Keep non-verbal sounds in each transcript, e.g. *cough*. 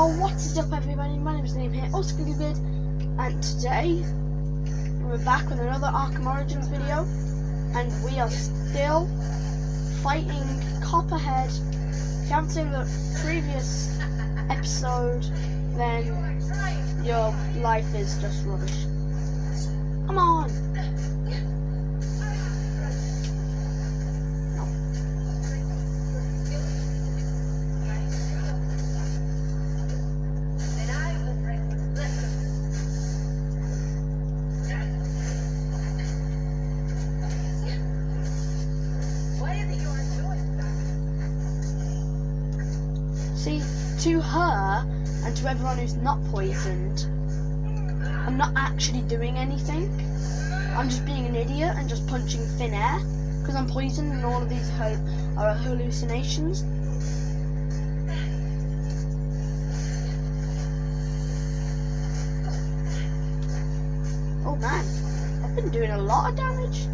Yo, what is up everybody? My name is Liam here, also Good, and today we're back with another Arkham Origins video, and we are still fighting Copperhead. If you haven't seen the previous episode, then your life is just rubbish. Come on! To her and to everyone who's not poisoned, I'm not actually doing anything. I'm just being an idiot and just punching thin air because I'm poisoned and all of these are hallucinations. Oh man, I've been doing a lot of damage.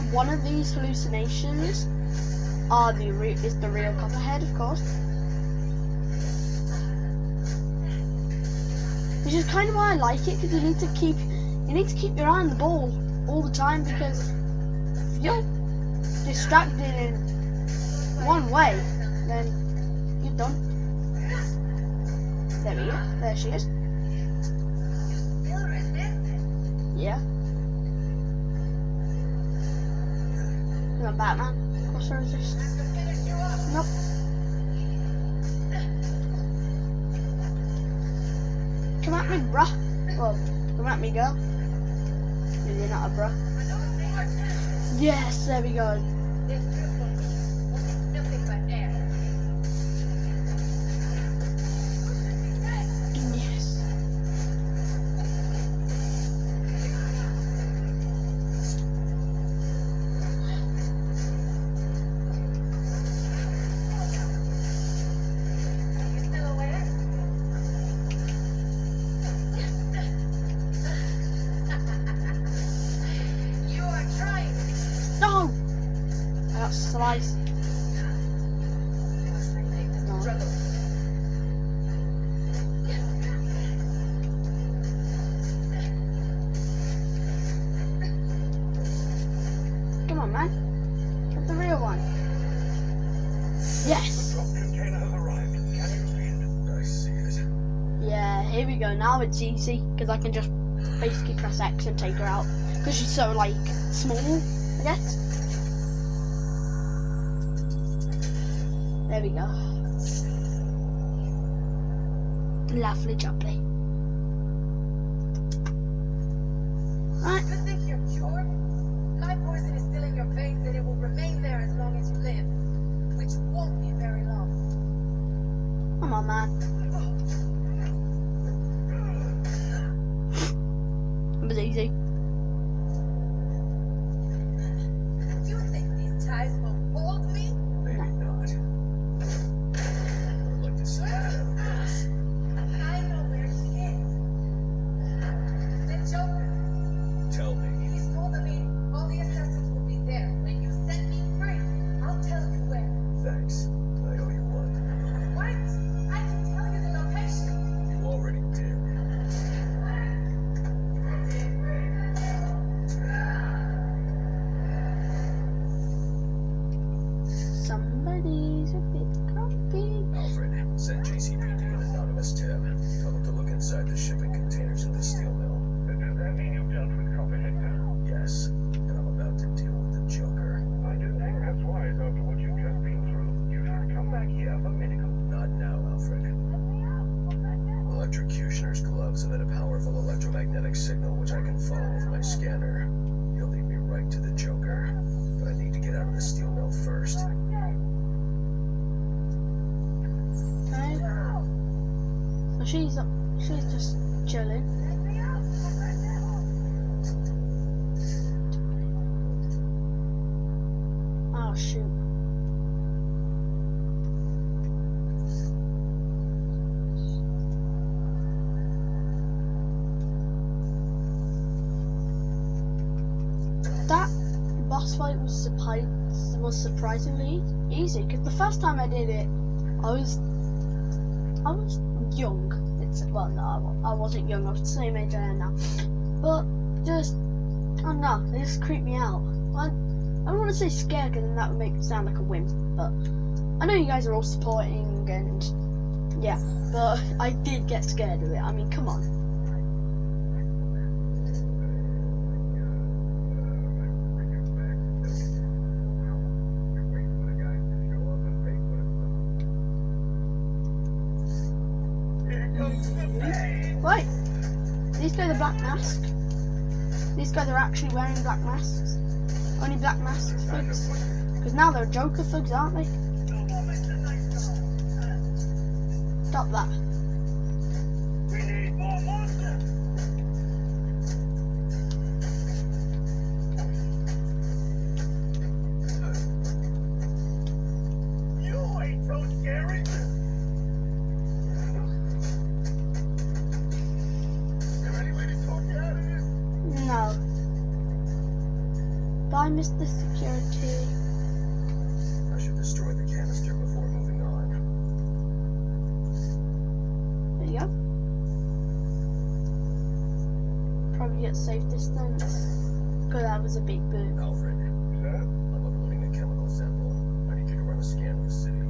Now, one of these hallucinations are the is the real Copperhead, of course. Which is kind of why I like it because you need to keep you need to keep your eye on the ball all the time because if you're distracted in one way, then you're done. There we go. There she is. Yeah. Batman. Resist. Nope. Come at me, bruh. Well, come at me, girl. Maybe you're not a bruh. Yes, there we go. One. Yes. Yeah, here we go. Now it's easy because I can just basically press X and take her out. Because she's so like small, I guess. There we go. Lovely jubbly. Right, You think you're cured? My poison is still in your veins and it will remain there as long as you live. Which won't be very long. come on, man. *laughs* It was easy. signal which I can follow with my scanner. He'll lead me right to the Joker, but I need to get out of the steel mill first. Okay. So she's, she's just chilling. That boss fight was surprise was surprisingly easy because the first time I did it, I was I was young. It's well, no, I wasn't young. I was the same age I am now, but just oh no. It just creeped me out. I, I don't want to say scared because then that would make me sound like a wimp. But I know you guys are all supporting and yeah, but I did get scared of it. I mean, come on. Right. These guys are black mask. These guys are actually wearing black masks. Only black mask thugs. Because now they're Joker thugs, aren't they? Stop that. Bye, Mr. Security. I should destroy the canister before moving on. There you go. Probably at safe distance. Because that was a big boot. Alfred, I'm uploading a chemical sample. I need you to run a scan of the city.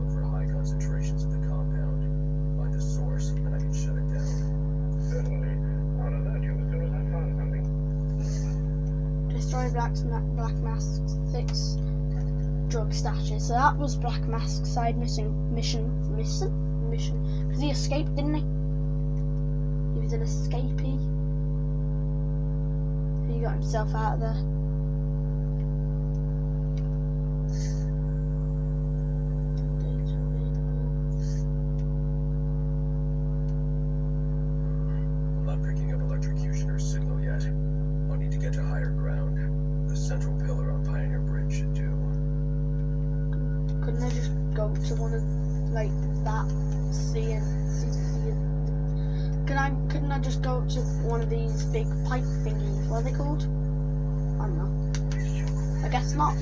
Look for high concentrations of the compound. Find the source, and I can shut it down. Certainly. I'll alert you as soon as I find something. Destroy Black, Black Mask's six drug stashes. So that was Black Mask's side missing Mission. Mission? Mission. Because he escaped, didn't he? He was an escapee. He got himself out of there. To one of like that? See and see. see Can I? Couldn't I just go to one of these big pipe thingies? What are they called? I don't know. I guess not.